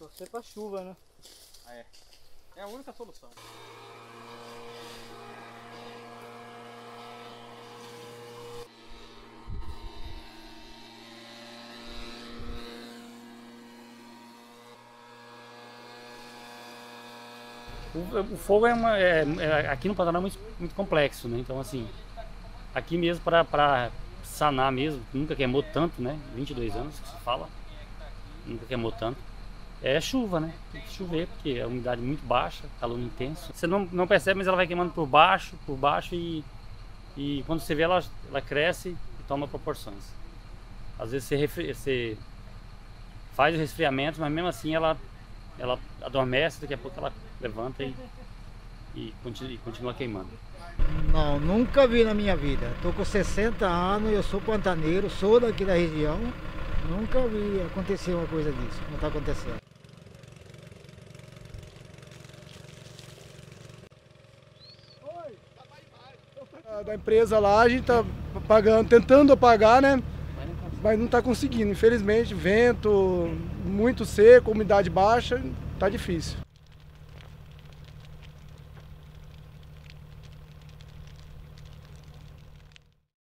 Torcer pra chuva, né? É. É a única solução. O, o fogo é, uma, é, é, aqui no Pantanal é muito, muito complexo, né? Então assim, aqui mesmo para sanar mesmo, nunca queimou tanto, né? 22 anos que se fala, nunca queimou tanto. É chuva, né? Tem que chover, porque a umidade muito baixa, calor intenso. Você não, não percebe, mas ela vai queimando por baixo, por baixo e, e quando você vê ela, ela cresce e toma proporções. Às vezes você, refri, você faz o resfriamento, mas mesmo assim ela, ela adormece, daqui a pouco ela levanta e, e, continua, e continua queimando. Não, nunca vi na minha vida. Estou com 60 anos, eu sou pantaneiro, sou daqui da região. Nunca vi acontecer uma coisa disso, como está acontecendo. Da empresa lá, a gente está pagando, tentando apagar, né? Mas não está conseguindo, infelizmente, vento muito seco, umidade baixa, tá difícil.